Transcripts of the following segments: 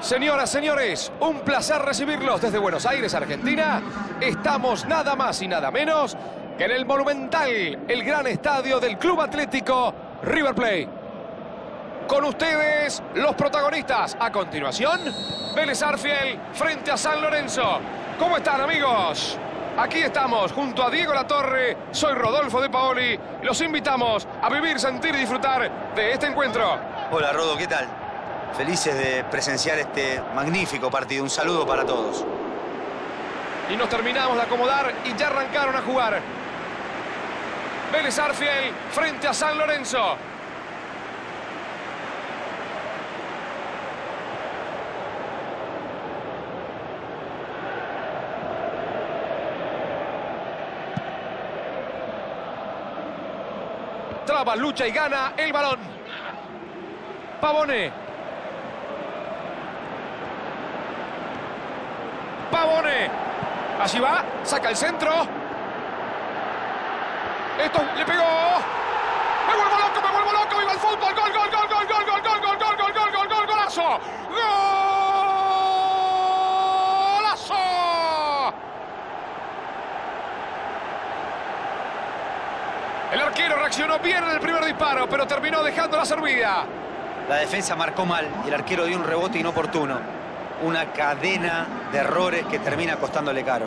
Señoras, señores, un placer recibirlos desde Buenos Aires, Argentina. Estamos nada más y nada menos que en el monumental, el gran estadio del Club Atlético River Plate. Con ustedes, los protagonistas. A continuación, Vélez Arfiel frente a San Lorenzo. ¿Cómo están, amigos? Aquí estamos, junto a Diego Latorre. Soy Rodolfo de Paoli. Los invitamos a vivir, sentir y disfrutar de este encuentro. Hola, Rodo, ¿qué tal? Felices de presenciar este magnífico partido. Un saludo para todos. Y nos terminamos de acomodar y ya arrancaron a jugar. Vélez Arfiel frente a San Lorenzo. Traba, lucha y gana el balón. Pavone. Pavone. Allí va, saca el centro. Esto le pegó. Me vuelvo loco, me vuelvo loco. Viva el fútbol. Gol, gol, gol, gol, gol, gol, gol, gol, gol, gol, gol, gol, gol, golazo. Golazo. El arquero reaccionó bien en el primer disparo, pero terminó dejando la servida. La defensa marcó mal y el arquero dio un rebote inoportuno. Una cadena de errores que termina costándole caro.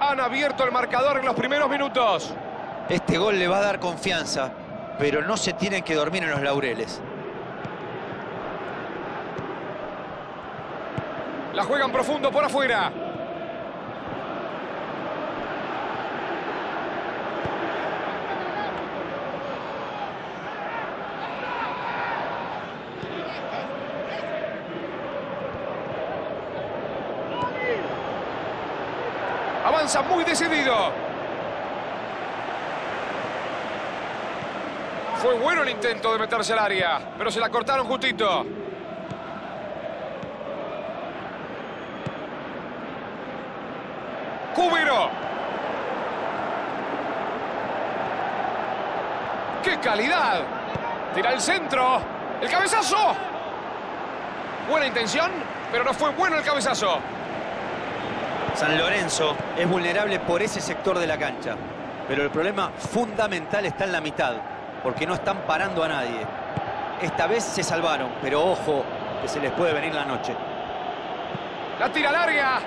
Han abierto el marcador en los primeros minutos. Este gol le va a dar confianza, pero no se tienen que dormir en los laureles. La juegan profundo por afuera. Avanza muy decidido. Fue bueno el intento de meterse al área, pero se la cortaron justito. Cúbero. ¡Qué calidad! Tira el centro. ¡El cabezazo! Buena intención, pero no fue bueno el cabezazo. San Lorenzo es vulnerable por ese sector de la cancha. Pero el problema fundamental está en la mitad, porque no están parando a nadie. Esta vez se salvaron, pero ojo, que se les puede venir la noche. La tira larga.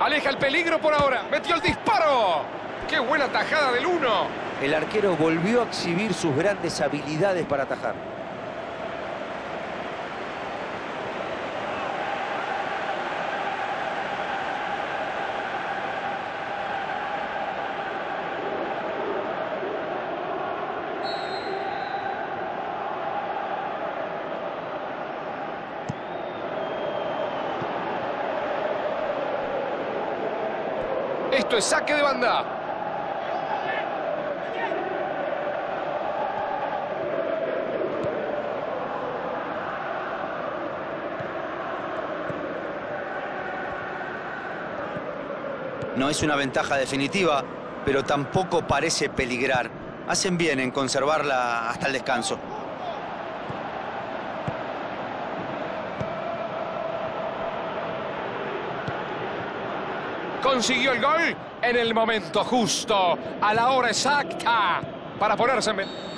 Aleja el peligro por ahora. Metió el disparo. ¡Qué buena tajada del uno! El arquero volvió a exhibir sus grandes habilidades para atajar. Esto es saque de banda. No es una ventaja definitiva, pero tampoco parece peligrar. Hacen bien en conservarla hasta el descanso. Consiguió el gol en el momento justo, a la hora exacta, para ponerse en...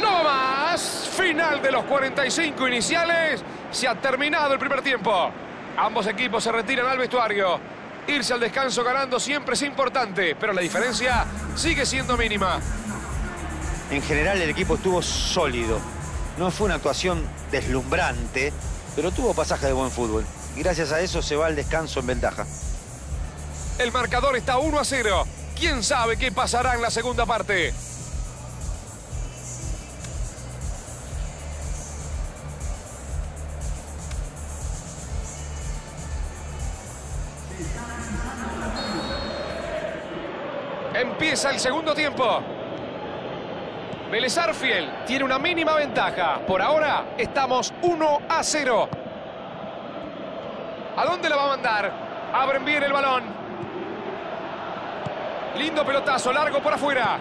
¡No más! Final de los 45 iniciales. Se ha terminado el primer tiempo. Ambos equipos se retiran al vestuario. Irse al descanso ganando siempre es importante, pero la diferencia sigue siendo mínima. En general el equipo estuvo sólido. No fue una actuación deslumbrante, pero tuvo pasaje de buen fútbol. Y gracias a eso se va al descanso en ventaja. El marcador está 1 a 0. ¿Quién sabe qué pasará en la segunda parte? Empieza el segundo tiempo. Vélez Arfiel tiene una mínima ventaja. Por ahora estamos 1 a 0. ¿A dónde la va a mandar? Abren bien el balón. Lindo pelotazo, largo por afuera.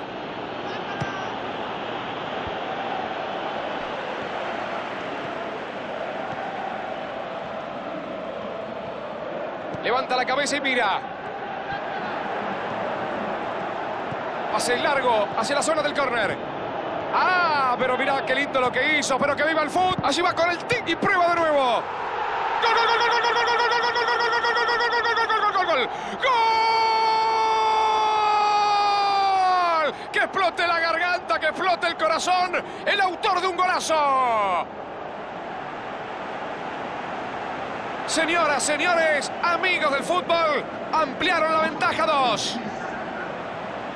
Levanta la cabeza y mira. Pase largo hacia la zona del córner. Ah, pero mira qué lindo lo que hizo. Pero que viva el fútbol. Allí va con el tic y prueba de nuevo. ¡Gol, gol, gol, gol, gol, gol, gol, gol, gol, gol, gol, gol, gol, gol, gol, gol, gol, gol! ¡Gol! ¡Que explote la garganta, que explote el corazón! El autor de un golazo. Señoras, señores, amigos del fútbol, ampliaron la ventaja 2.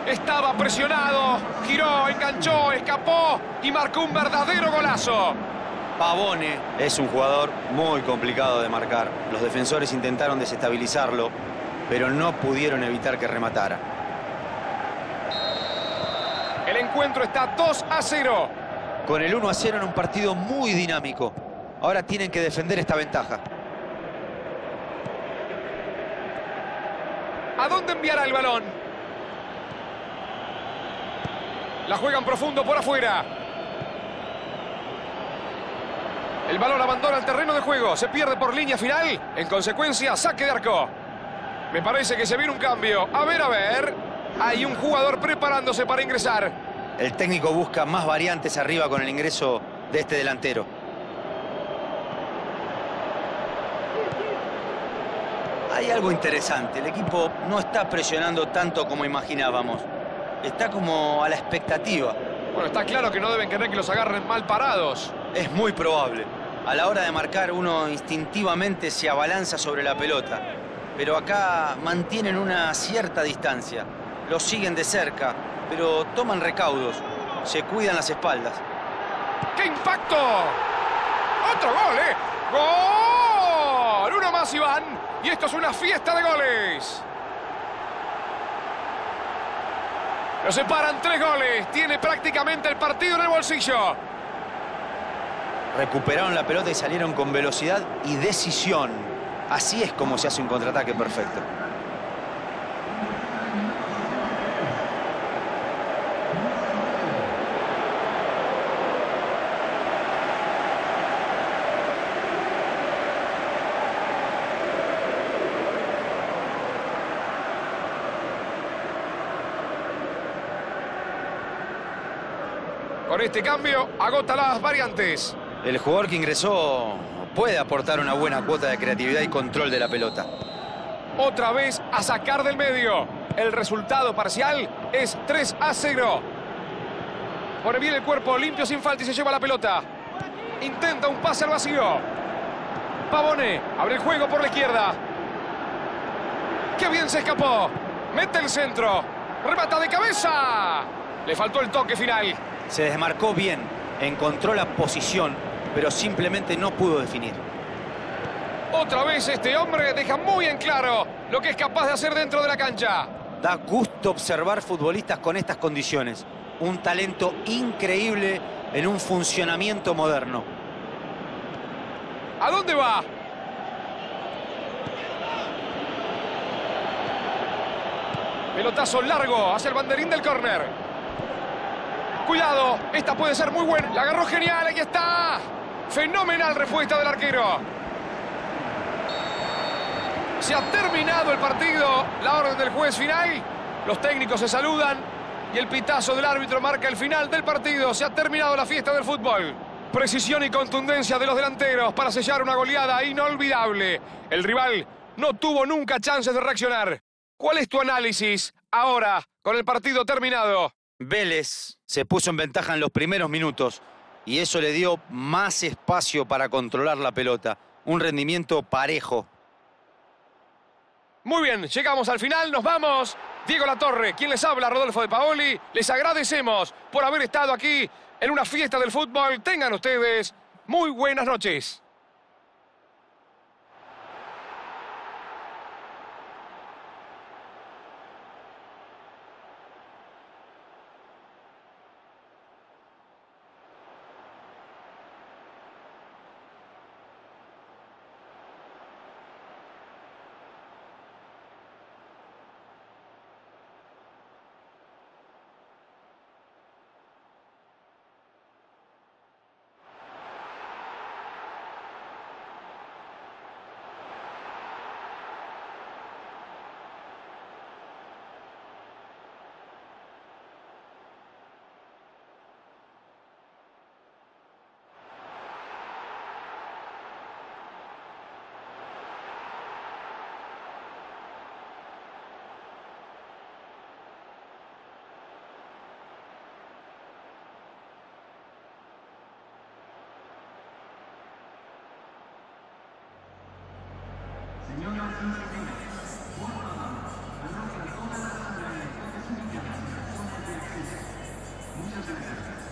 Estaba presionado, giró, enganchó, escapó y marcó un verdadero golazo. Pavone es un jugador muy complicado de marcar. Los defensores intentaron desestabilizarlo, pero no pudieron evitar que rematara. El encuentro está 2 a 0. Con el 1 a 0 en un partido muy dinámico. Ahora tienen que defender esta ventaja. ¿A dónde enviará el balón? La juegan profundo por afuera. El balón abandona el terreno de juego. Se pierde por línea final. En consecuencia, saque de arco. Me parece que se viene un cambio. A ver, a ver. Hay un jugador preparándose para ingresar. El técnico busca más variantes arriba con el ingreso de este delantero. Hay algo interesante. El equipo no está presionando tanto como imaginábamos. Está como a la expectativa. Bueno, está claro que no deben querer que los agarren mal parados. Es muy probable. A la hora de marcar uno instintivamente se abalanza sobre la pelota. Pero acá mantienen una cierta distancia. Los siguen de cerca, pero toman recaudos. Se cuidan las espaldas. ¡Qué impacto! ¡Otro gol, eh! ¡Gol! Uno más, Iván. Y esto es una fiesta de goles. Lo separan tres goles. Tiene prácticamente el partido en el bolsillo. Recuperaron la pelota y salieron con velocidad y decisión. Así es como se hace un contraataque perfecto. Con este cambio, agota las variantes. El jugador que ingresó puede aportar una buena cuota de creatividad y control de la pelota. Otra vez a sacar del medio. El resultado parcial es 3 a 0. Pone bien el cuerpo limpio sin falta y se lleva la pelota. Intenta un pase al vacío. Pavone abre el juego por la izquierda. ¡Qué bien se escapó! Mete el centro. Remata de cabeza. Le faltó el toque final. Se desmarcó bien, encontró la posición, pero simplemente no pudo definir. Otra vez este hombre deja muy en claro lo que es capaz de hacer dentro de la cancha. Da gusto observar futbolistas con estas condiciones. Un talento increíble en un funcionamiento moderno. ¿A dónde va? Pelotazo largo hacia el banderín del córner. Cuidado, esta puede ser muy buena. La agarró genial, aquí está. Fenomenal respuesta del arquero. Se ha terminado el partido. La orden del juez final. Los técnicos se saludan. Y el pitazo del árbitro marca el final del partido. Se ha terminado la fiesta del fútbol. Precisión y contundencia de los delanteros para sellar una goleada inolvidable. El rival no tuvo nunca chances de reaccionar. ¿Cuál es tu análisis ahora con el partido terminado? Vélez se puso en ventaja en los primeros minutos y eso le dio más espacio para controlar la pelota. Un rendimiento parejo. Muy bien, llegamos al final, nos vamos. Diego Latorre, quien les habla, Rodolfo de Paoli. Les agradecemos por haber estado aquí en una fiesta del fútbol. Tengan ustedes muy buenas noches. Muchas gracias.